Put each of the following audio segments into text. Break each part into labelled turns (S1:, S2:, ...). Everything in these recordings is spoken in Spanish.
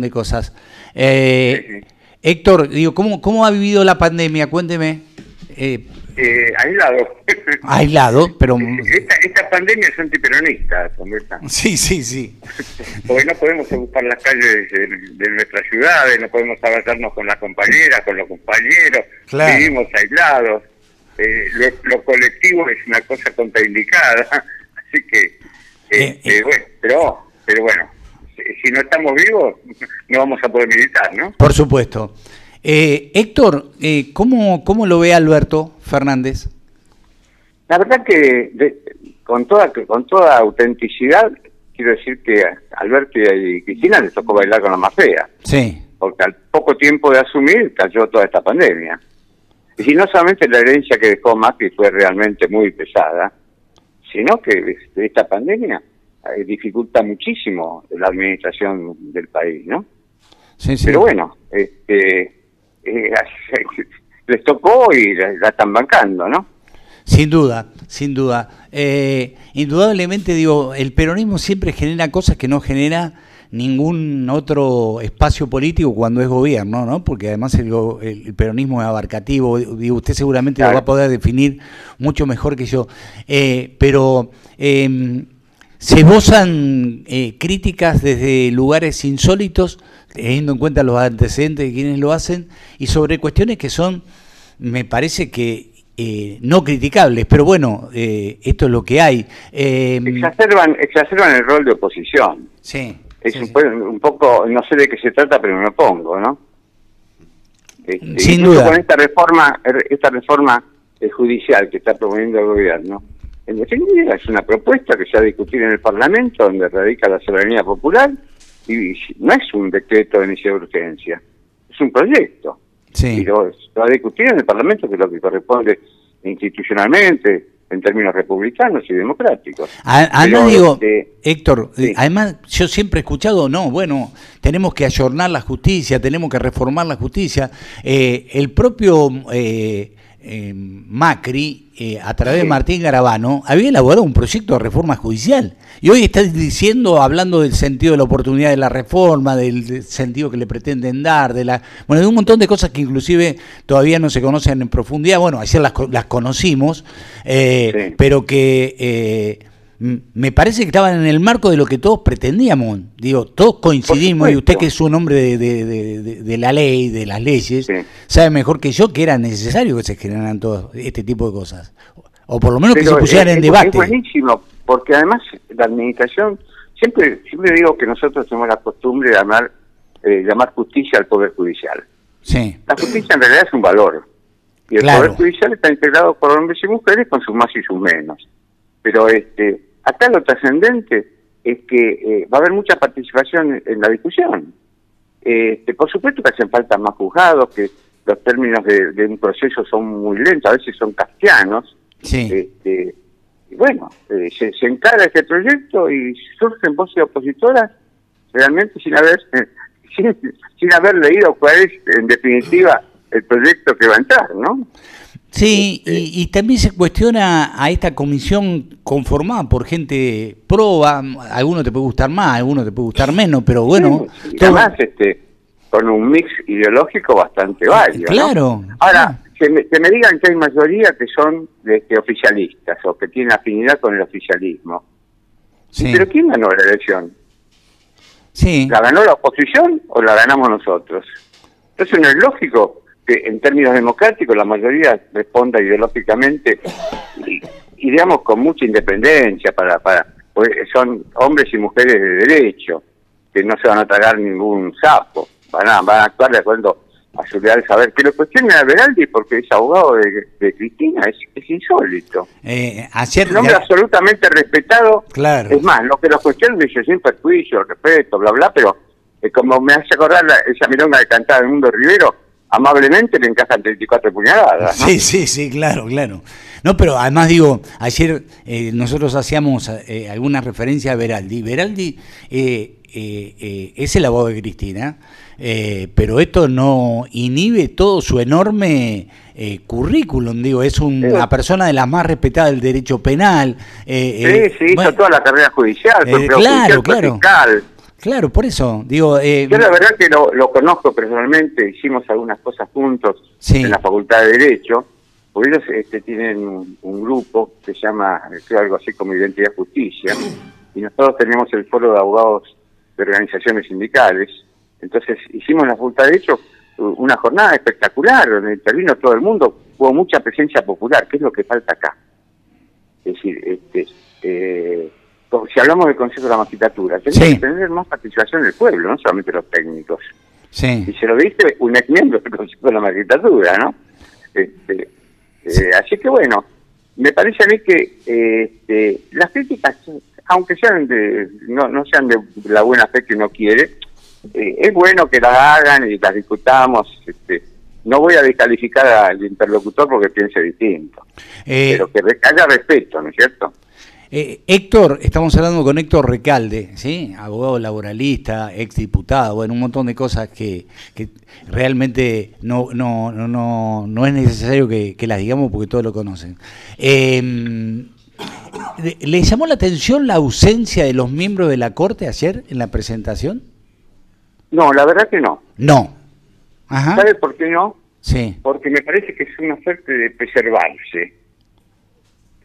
S1: de cosas. Eh, Héctor, digo, ¿cómo, ¿cómo ha vivido la pandemia? Cuénteme.
S2: Eh, eh, aislado.
S1: Aislado, pero...
S2: Esta, esta pandemia es antiperonista,
S1: Sí, sí, sí.
S2: Porque no podemos ocupar las calles de, nuestras ciudades, no podemos abrazarnos con las compañeras, con los compañeros, vivimos aislados. Eh, lo, colectivo es una cosa contraindicada, así que, eh, eh, bueno, pero, pero bueno, si no estamos vivos, no vamos a poder militar, ¿no?
S1: Por supuesto. Eh, Héctor, eh, ¿cómo, ¿cómo lo ve Alberto Fernández?
S2: La verdad que con toda con toda autenticidad quiero decir que a Alberto y Cristina les tocó bailar con la más fea.
S1: Sí.
S2: Porque al poco tiempo de asumir cayó toda esta pandemia. Y si no solamente la herencia que dejó Macri fue realmente muy pesada, sino que esta pandemia eh, dificulta muchísimo la administración del país, ¿no?
S1: Sí, sí.
S2: Pero bueno, este, eh, les tocó y la, están bancando, ¿no?
S1: Sin duda, sin duda. Eh, indudablemente, digo, el peronismo siempre genera cosas que no genera ningún otro espacio político cuando es gobierno, ¿no? Porque además el, peronismo es abarcativo, digo, usted seguramente lo va a poder definir mucho mejor que yo. Eh, pero em, se bozan eh, críticas desde lugares insólitos, teniendo en cuenta los antecedentes de quienes lo hacen, y sobre cuestiones que son, me parece que eh, no criticables, pero bueno, eh, esto es lo que hay.
S2: Em, exacerban, exacerban el rol de oposición.
S1: Sí.
S2: Es un, poco, no sé de qué se trata, pero me opongo, ¿no?
S1: Este, Sin duda.
S2: Con esta reforma, esta reforma judicial que está promoviendo el gobierno, en definitiva, es una propuesta que se ha discutido en el Parlamento, donde radica la soberanía popular, y no es un decreto de inicio de urgencia, es un proyecto.
S1: Sí.
S2: Y lo, va a discutir en el Parlamento, que es lo que corresponde institucionalmente, en términos republicanos y democráticos.
S1: Además digo, este, Héctor, además yo siempre he escuchado, no, bueno, tenemos que ayornar la justicia, tenemos que reformar la justicia. Eh, el propio eh, eh, Macri, eh, a través de Martín Garabano, había elaborado un proyecto de reforma judicial. Y hoy está diciendo, hablando del sentido de la oportunidad de la reforma, del, sentido que le pretenden dar, de la bueno, de un montón de cosas que inclusive todavía no se conocen en profundidad. Bueno, ayer las, las conocimos, eh, pero que me parece que estaban en el marco de lo que todos pretendíamos. Digo, todos coincidimos, y usted que es un hombre de, la ley, de las leyes, sabe mejor que yo que era necesario que se generaran todo este tipo de cosas. O por lo menos que se pusieran en debate. Es
S2: buenísimo, porque además la administración, siempre siempre digo que nosotros tenemos la costumbre de llamar, eh, llamar justicia al Poder Judicial.
S1: Sí.
S2: La justicia en realidad es un valor. Y el Poder Judicial está integrado por hombres y mujeres con sus más y sus menos. Pero este Acá lo trascendente es que eh, va a haber mucha participación en, la discusión. Este, por supuesto que hacen falta más juzgados, que los términos de, un proceso son muy lentos, a veces son castianos. Este, y bueno, eh, se, se, encara este proyecto y surgen voces opositoras realmente sin haber, sin, sin haber leído cuál es, en definitiva, el proyecto que va a entrar, ¿no?
S1: Sí, este, y, también se cuestiona a esta comisión conformada por gente proba, a algunos te puede gustar más, a algunos te puede gustar menos, pero bueno.
S2: además, este, con un mix ideológico bastante válido.
S1: Claro.
S2: Ahora, que, me, digan que hay mayoría que son este, oficialistas o que tienen afinidad con el oficialismo. Sí. Pero ¿quién ganó la elección?
S1: Sí.
S2: ¿La ganó la oposición o la ganamos nosotros? Entonces no es lógico en términos democráticos la mayoría responda ideológicamente y, digamos con mucha independencia para para pues son hombres y mujeres de derecho que no se van a tragar ningún sapo. Van a, van a actuar de acuerdo a su leal saber. Que lo cuestione a Beraldi porque es abogado de, Cristina es, es insólito.
S1: Eh,
S2: un hombre absolutamente respetado.
S1: Claro.
S2: Es más lo que los cuestionan dice sin perjuicio respeto bla bla pero eh, como me hace acordar esa milonga de cantar el mundo Rivero amablemente le encajan 34 puñaladas.
S1: Sí, sí, sí, claro, claro. No, pero además digo, ayer eh, nosotros hacíamos eh, alguna referencia a Beraldi. Beraldi eh, es el abogado de Cristina, pero esto no inhibe todo su enorme currículum, digo, es una persona de las más respetadas del derecho penal.
S2: sí, sí, hizo toda la carrera judicial,
S1: claro, claro. Claro, por eso, digo...
S2: Eh, Yo la verdad que lo, conozco personalmente, hicimos algunas cosas juntos en la Facultad de Derecho, porque ellos este, tienen un, grupo que se llama, creo algo así como Identidad Justicia, y nosotros tenemos el foro de abogados de organizaciones sindicales, entonces hicimos en la Facultad de Derecho una jornada espectacular, donde intervino todo el mundo, hubo mucha presencia popular, que es lo que falta acá. Es decir, este, eh, si hablamos del Consejo de la Magistratura, tenemos que tener más participación del pueblo, no solamente los técnicos. Sí. Y se lo dice un ex miembro del Consejo de la Magistratura, ¿no? Este, eh, así que bueno, me parece a mí que este, las críticas, aunque sean de, no, no sean de la buena fe que uno quiere, eh, es bueno que las hagan y las discutamos. Este, no voy a descalificar al interlocutor porque piense distinto, eh, pero que haya respeto, ¿no es cierto?
S1: Eh, Héctor, estamos hablando con Héctor Recalde, ¿sí? abogado laboralista, exdiputado, bueno, un montón de cosas que, realmente no, no, no, no es necesario que, las digamos porque todos lo conocen. Em, ¿Le llamó la atención la ausencia de los miembros de la Corte ayer en la presentación?
S2: No, la verdad que no.
S1: No.
S2: ¿Sabe por qué no?
S1: Sí.
S2: Porque me parece que es una suerte de preservarse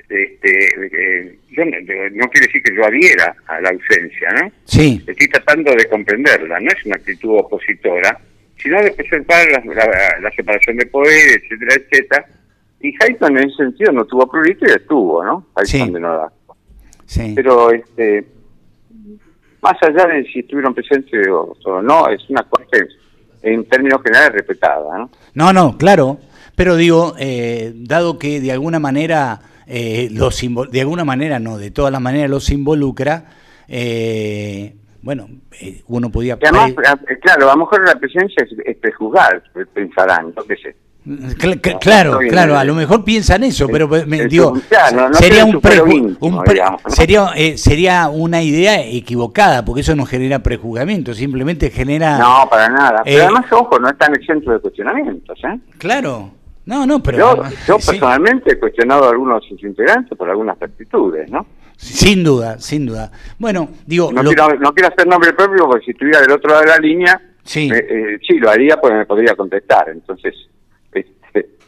S2: este, yo no, quiere decir que yo adhiera a la ausencia, ¿no?
S1: Sí.
S2: Estoy tratando de comprenderla, no es una actitud opositora, sino de presentar la, separación de poderes, etcétera, etcétera. Y Hayton en ese sentido no tuvo prurito y estuvo, ¿no?
S1: Hayton
S2: de no Sí. Pero este, más allá de si estuvieron presentes o, no, es una cosa en términos generales respetada, ¿no?
S1: No, no, claro. Pero digo, eh, dado que de alguna manera eh, los de alguna manera no, de todas las maneras los involucra, eh, bueno, eh, uno podía...
S2: Además, eh, claro, a lo mejor la presencia es, prejuzgar, pensarán, no qué sé.
S1: claro, claro, a lo mejor piensan eso, pero me, digo, sería un, sería sería una idea equivocada, porque eso no genera prejuzgamiento, simplemente genera
S2: No, para nada. Pero además, ojo, no están exentos de cuestionamientos, ¿eh?
S1: Claro. No, no, pero...
S2: Yo, personalmente he cuestionado a algunos de sus integrantes por algunas actitudes, ¿no?
S1: Sin duda, sin duda. Bueno, digo...
S2: No, quiero, no quiero hacer nombre propio porque si estuviera del otro lado de la línea, sí, eh, sí lo haría porque me podría contestar. Entonces,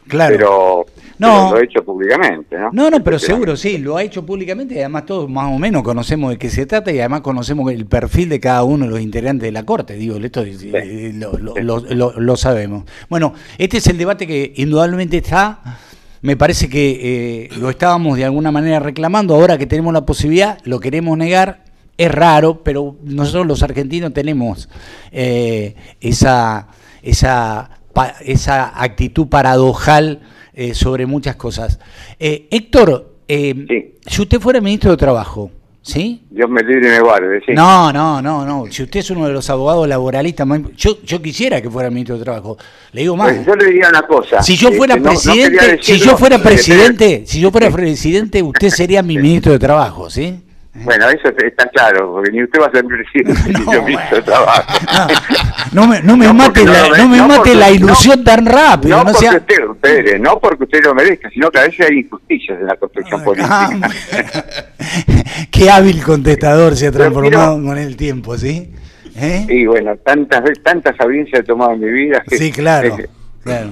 S2: claro. pero no. lo he hecho públicamente, ¿no?
S1: No, no, pero seguro, sí, lo ha hecho públicamente y además todos más o menos conocemos de qué se trata y además conocemos el perfil de cada uno de los integrantes de la Corte, digo, esto eh, lo, sabemos. Bueno, este es el debate que indudablemente está, me parece que eh, lo estábamos de alguna manera reclamando, ahora que tenemos la posibilidad, lo queremos negar, es raro, pero nosotros los argentinos tenemos eh, esa, esa, esa actitud paradojal eh, sobre muchas cosas. Eh, Héctor, eh, si usted fuera ministro de Trabajo, ¿sí?
S2: Dios me libre y me guarde, sí.
S1: No, no, no, no. Si usted es uno de los abogados laboralistas yo, yo quisiera que fuera ministro de Trabajo. Le digo más.
S2: Pues yo le diría una cosa.
S1: Si yo fuera este, presidente, si yo fuera presidente, si yo fuera presidente, usted sería mi ministro de Trabajo, ¿sí?
S2: Bueno, eso está claro, porque ni usted va a ser presidente no, yo bueno. trabajo.
S1: No, me, no me mate, la, no, me mate la ilusión tan rápido.
S2: No, porque usted, no porque usted lo merezca, sino que a veces hay injusticias en la construcción política.
S1: qué hábil contestador se ha transformado con el tiempo, ¿sí?
S2: ¿Eh? Y bueno, tantas tantas audiencias he tomado en mi vida.
S1: sí, claro. claro.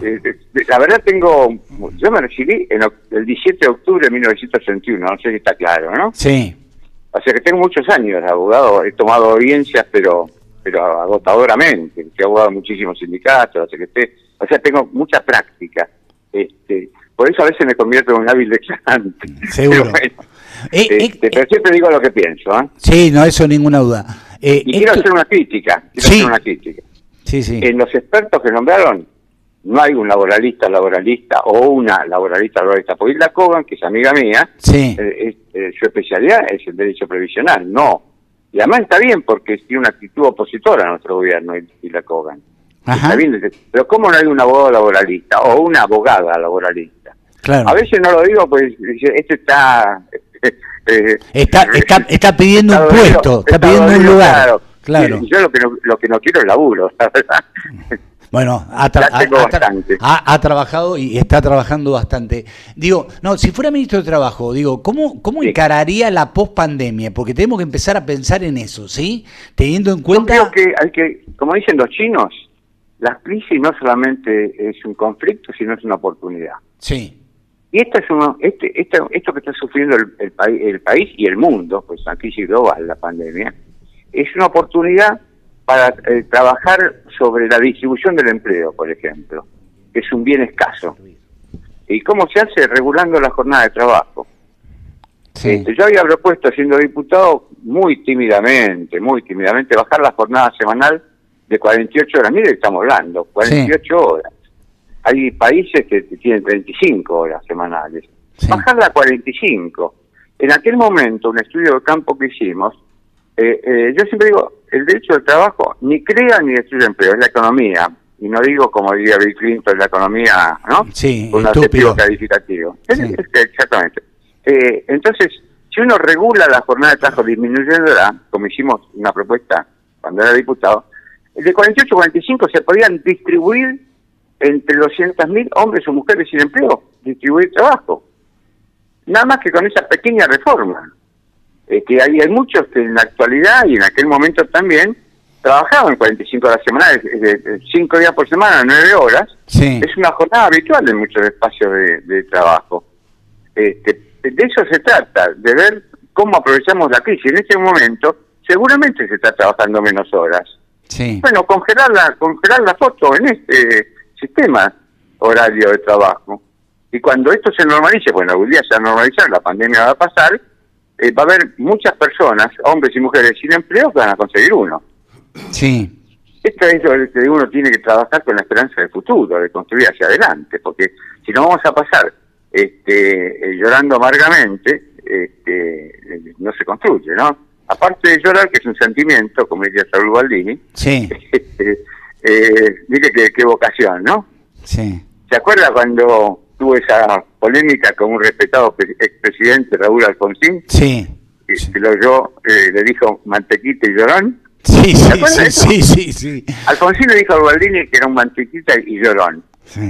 S2: la verdad tengo, yo me recibí en el 17 de octubre de 1961, no sé si está claro, ¿no?
S1: Sí.
S2: O sea que tengo muchos años de abogado, he tomado audiencias, pero pero agotadoramente, he abogado muchísimos sindicatos, o sea que o sea, tengo mucha práctica. Este, por eso a veces me convierto en un hábil declarante.
S1: Seguro.
S2: Eh, eh, este, pero siempre digo lo que pienso. ¿eh?
S1: Sí, no, eso ninguna duda.
S2: Eh, y quiero hacer una crítica. Quiero hacer una crítica.
S1: Sí, sí.
S2: En los expertos que nombraron, no hay un laboralista laboralista o una laboralista laboralista. Porque la Cogan, que es amiga mía,
S1: sí.
S2: Eh, eh, su especialidad es el derecho previsional, no. Y además está bien porque tiene una actitud opositora a nuestro gobierno y, la Cogan. Está bien, pero ¿cómo no hay un abogado laboralista o una abogada laboralista?
S1: Claro.
S2: A veces no lo digo pues este está...
S1: Eh, está, está, está pidiendo un puesto, está, pidiendo un lugar. Claro.
S2: yo lo que no, lo que no quiero es laburo, ¿verdad?
S1: Bueno, ha, ha, trabajado y está trabajando bastante. Digo, no, si fuera ministro de Trabajo, digo, ¿cómo, cómo encararía la pospandemia? Porque tenemos que empezar a pensar en eso, ¿sí? Teniendo en cuenta...
S2: Yo creo que hay que, como dicen los chinos, la crisis no solamente es un conflicto, sino es una oportunidad.
S1: Sí.
S2: Y esto es uno, este, esto, esto que está sufriendo el, el, el país y el mundo, pues una crisis global, la pandemia, es una oportunidad para eh, trabajar sobre la distribución del empleo, por ejemplo, que es un bien escaso. ¿Y cómo se hace? Regulando la jornada de trabajo. Este, yo había propuesto, siendo diputado, muy tímidamente, muy tímidamente, bajar la jornada semanal de 48 horas. Mire, estamos hablando, 48 horas. Hay países que tienen 35 horas semanales. Bajarla a 45. En aquel momento, un estudio de campo que hicimos, eh, eh, yo siempre digo, el derecho al trabajo ni crea ni destruye empleo, es la economía. Y no digo, como diría Bill Clinton, la economía, ¿no?
S1: Sí,
S2: un adjetivo calificativo. exactamente. Eh, entonces, si uno regula la jornada de trabajo disminuyéndola, como hicimos una propuesta cuando era diputado, de 48 a 45 se podían distribuir entre 200.000 hombres o mujeres sin empleo, distribuir trabajo. Nada más que con esa pequeña reforma. Eh, que hay, hay muchos que en la actualidad y en aquel momento también trabajaban 45 horas semanales, 5 días por semana, 9 horas. Es una jornada habitual en muchos espacios de, trabajo. Este, de eso se trata, de ver cómo aprovechamos la crisis. En este momento seguramente se está trabajando menos horas. Bueno, congelar la, congelar la foto en este sistema horario de trabajo. Y cuando esto se normalice, bueno, algún día se va a normalizar, la pandemia va a pasar, eh, va a haber muchas personas, hombres y mujeres sin empleo, que van a conseguir uno.
S1: Sí.
S2: Esto es lo que uno tiene que trabajar con la esperanza del futuro, de construir hacia adelante, porque si no vamos a pasar este, eh, llorando amargamente, este, eh, no se construye, ¿no? Aparte de llorar, que es un sentimiento, como diría Saúl Baldini,
S1: sí.
S2: este, eh, qué vocación, ¿no?
S1: Sí.
S2: ¿Se acuerda cuando tuvo esa polémica con un respetado expresidente Raúl Alfonsín.
S1: Sí.
S2: Que, lo oyó, eh, le dijo mantequita y llorón.
S1: Sí, sí, sí, sí, sí,
S2: Alfonsín le dijo a Gualdini que era un mantequita y llorón.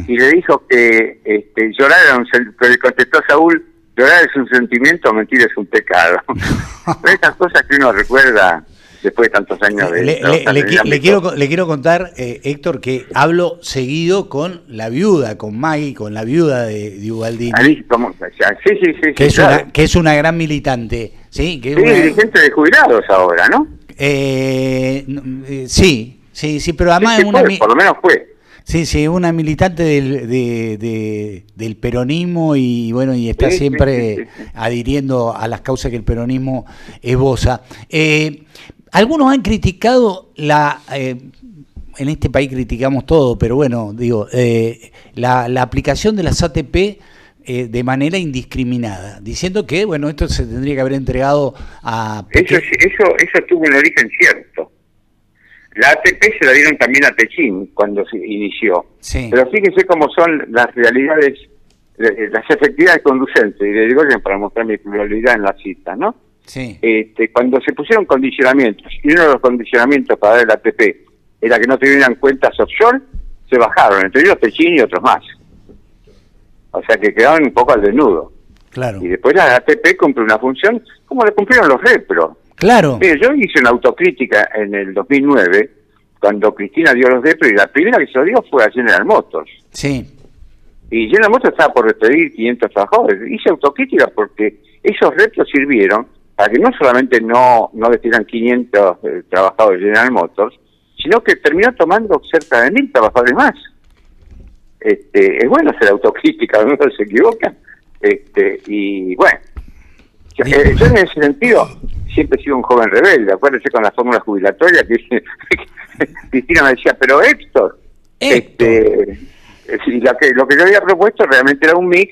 S2: Y le dijo que este, llorar era un le contestó Saúl, llorar es un sentimiento, mentir es un pecado. Esas cosas que uno recuerda después de tantos años de...
S1: Le, quiero, le quiero contar, eh, Héctor, que hablo seguido con la viuda, con Maggie, con la viuda de, de
S2: Ubaldini. sí, sí, sí.
S1: Que, es una, que es una gran militante. Sí, que
S2: sí dirigente de jubilados ahora, ¿no?
S1: Eh, eh, sí, sí, sí, pero además...
S2: una, por lo menos fue.
S1: Sí, sí, una militante del, de, del peronismo y bueno, y está siempre adhiriendo a las causas que el peronismo esboza. Eh, algunos han criticado la... Eh, en este país criticamos todo, pero bueno, digo, eh, la, aplicación de las ATP eh, de manera indiscriminada, diciendo que, bueno, esto se tendría que haber entregado a...
S2: Eso, eso, eso tuvo un origen cierto. La ATP se la dieron también a Techín cuando se inició. Pero fíjense cómo son las realidades, las efectividades conducentes, y le digo para mostrar mi pluralidad en la cita, ¿no? Este, cuando se pusieron condicionamientos, y uno de los condicionamientos para dar el ATP era que no tuvieran cuentas offshore, se bajaron, entre ellos Techín y otros más. O sea que quedaban un poco al desnudo.
S1: Claro.
S2: Y después la ATP cumple una función como le cumplieron los repro.
S1: Claro.
S2: yo hice una autocrítica en el 2009, cuando Cristina dio los repro, y la primera que se lo dio fue a General Motors.
S1: Sí.
S2: Y General Motors estaba por despedir 500 trabajadores. Hice autocrítica porque esos repros sirvieron para que no solamente no, no destinan 500 eh, trabajadores de General Motors, sino que terminó tomando cerca de mil trabajadores más. Este, es bueno ser autocrítica, no se equivoca. Este, y bueno, eh, yo, en ese sentido siempre he sido un joven rebelde. Acuérdense con la fórmula jubilatoria que, Cristina me decía, pero Héctor, este, lo, que, lo que yo había propuesto realmente era un mix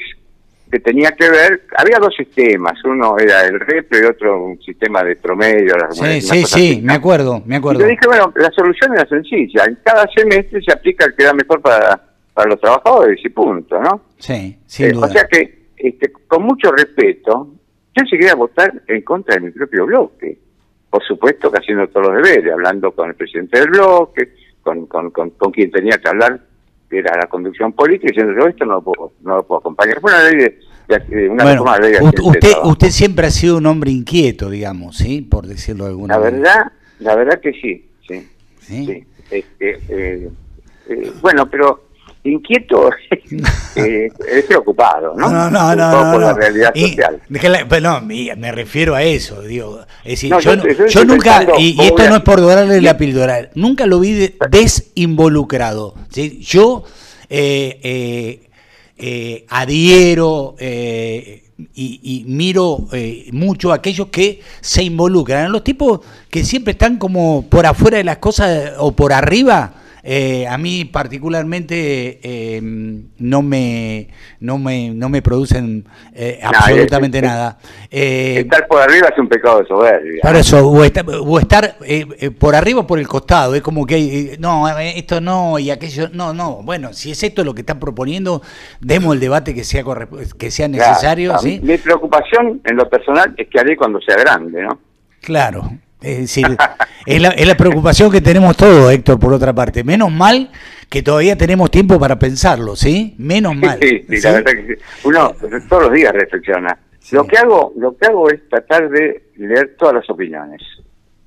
S2: que tenía que ver, había dos sistemas, uno era el REP y otro un sistema de promedio.
S1: Sí, sí, sí, me acuerdo, me acuerdo.
S2: Y yo dije, bueno, la solución era sencilla, en cada semestre se aplica el que da mejor para, para los trabajadores y punto, ¿no?
S1: Sí, sin
S2: eh, O sea que, este, con mucho respeto, yo llegué a votar en contra de mi propio bloque, por supuesto que haciendo todos los deberes, hablando con el presidente del bloque, con, con, con, quien tenía que hablar, que era la conducción política, diciendo yo esto no lo puedo, no lo puedo acompañar. Fue una ley de,
S1: una bueno, usted, usted siempre ha sido un hombre inquieto, digamos, ¿sí? Por decirlo de alguna
S2: la Verdad, la verdad que sí, sí. ¿Sí? Este, eh, eh, bueno, pero inquieto eh, es preocupado, ¿no? No, no, no. por la realidad social.
S1: no, me refiero a eso, digo. Es decir, yo, nunca, y, esto no es por dorarle la píldora, nunca lo vi desinvolucrado. Yo eh, eh, adhiero y, miro mucho a aquellos que se involucran. Los tipos que siempre están como por afuera de las cosas o por arriba eh, a mí particularmente eh, no, me, no, me, no me producen eh, absolutamente nada.
S2: estar por arriba es un pecado de soberbia.
S1: Por eso, o estar, por arriba o por el costado, es como que no, esto no y aquello, no, no, bueno, si es esto lo que están proponiendo, demos el debate que sea, que sea necesario.
S2: Mi preocupación en lo personal es que haré cuando sea grande, ¿no?
S1: Claro, es decir, es la, es la preocupación que tenemos todos, Héctor, por otra parte. Menos mal que todavía tenemos tiempo para pensarlo, ¿sí? Menos mal.
S2: Sí, sí, la verdad que Uno todos los días reflexiona. Lo que hago, lo que hago es tratar de leer todas las opiniones.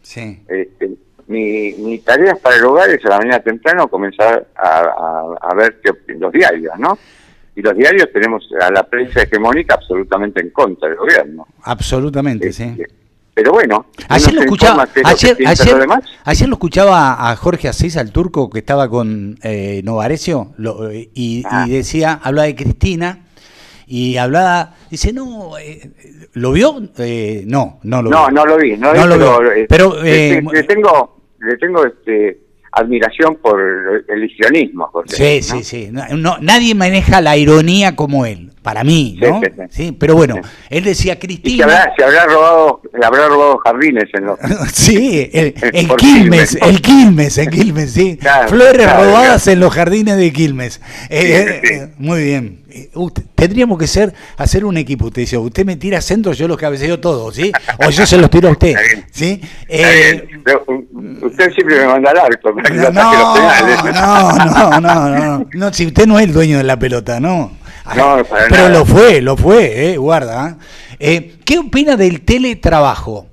S2: Sí. Este, mi, mi tarea para el hogar es a la mañana temprano comenzar a, a, ver los diarios, ¿no? Y los diarios tenemos a la prensa hegemónica absolutamente en contra del gobierno.
S1: Absolutamente, sí.
S2: Pero bueno,
S1: ayer lo escuchaba, ayer, ayer, lo escuchaba a Jorge Asís, al turco que estaba con eh, Novarecio, y, ah. decía, hablaba de Cristina, y hablaba, dice, no, eh, ¿lo vio? Eh, no, no lo
S2: no, vi. No, lo vi, no, lo pero, vi. Pero, eh, le, tengo, le tengo este admiración por el histrionismo.
S1: sí, sí, sí. No, nadie maneja la ironía como él, para mí, ¿no? Sí, pero bueno, él decía Cristina.
S2: se, habrá, robado, habrá robado jardines en los.
S1: sí, el, Quilmes, el Quilmes, el Quilmes, sí. Flores robadas en los jardines de Quilmes. Eh, eh, muy bien. Tendríamos que ser hacer un equipo. Usted dice, usted me tira centros, yo los cabeceo todos, ¿sí? O yo se los tiro a usted, ¿sí?
S2: Eh, usted siempre me manda al arco.
S1: No, no, no, no, no, si usted no es el dueño de la pelota, no. No, Pero lo fue, lo fue, eh, guarda. Eh, ¿Qué opina del teletrabajo?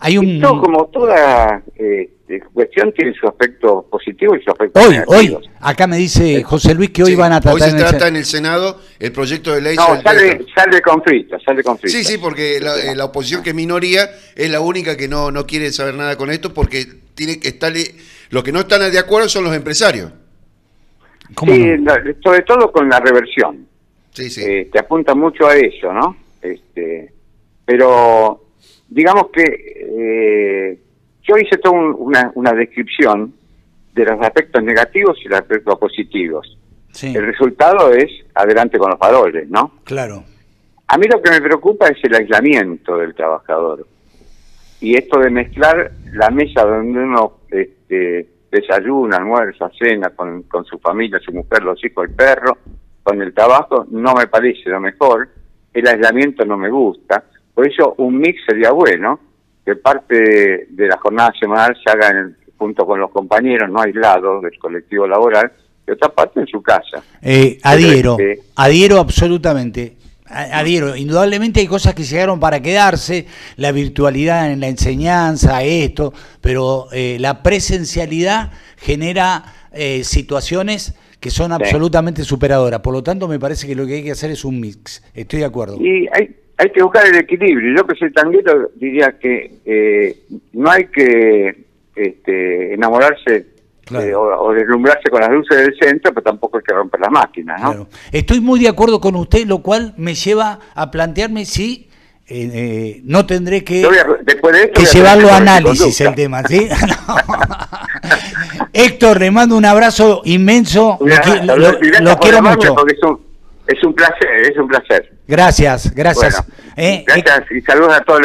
S2: Hay un... como toda eh, cuestión tiene su aspecto positivo y su aspecto
S1: hoy, Hoy, acá me dice José Luis que hoy van a tratar...
S3: Hoy se trata en el Senado el proyecto de ley...
S2: No, sale, sale conflicto, sale conflicto.
S3: Sí, sí, porque la, eh, la, oposición que es minoría es la única que no, no quiere saber nada con esto porque tiene que estar... Los que no están de acuerdo son los empresarios
S2: sí, sobre todo con la reversión. Sí, sí. Eh, te apunta mucho a eso, ¿no? Este, pero digamos que eh, yo hice toda una, una descripción de los aspectos negativos y los aspectos positivos. Sí. El resultado es adelante con los valores, ¿no?
S1: Claro.
S2: A mí lo que me preocupa es el aislamiento del trabajador. Y esto de mezclar la mesa donde uno este, desayuna, almuerza, cena con, con su familia, su mujer, los hijos, el perro, con el trabajo, no me parece lo mejor. El aislamiento no me gusta. Por eso un mix sería bueno, que parte de, la jornada semanal se haga junto con los compañeros, no aislados del colectivo laboral, y otra parte en su casa.
S1: Eh, adhiero, adhiero absolutamente adhiero. Indudablemente hay cosas que llegaron para quedarse, la virtualidad en la enseñanza, esto, pero eh, la presencialidad genera eh, situaciones que son absolutamente superadoras. Por lo tanto, me parece que lo que hay que hacer es un mix. Estoy de acuerdo.
S2: Y hay, hay que buscar el equilibrio. Yo que soy tanguero diría que eh, no hay que este, enamorarse eh, o, deslumbrarse con las luces del centro, pero tampoco hay que romper las máquinas, ¿no?
S1: Estoy muy de acuerdo con usted, lo cual me lleva a plantearme si eh, eh, no tendré que, que llevarlo a análisis el tema, ¿sí? Héctor, le mando un abrazo inmenso, lo, quiero mucho.
S2: Es un, placer, es un placer.
S1: Gracias, gracias.
S2: gracias y saludos a todos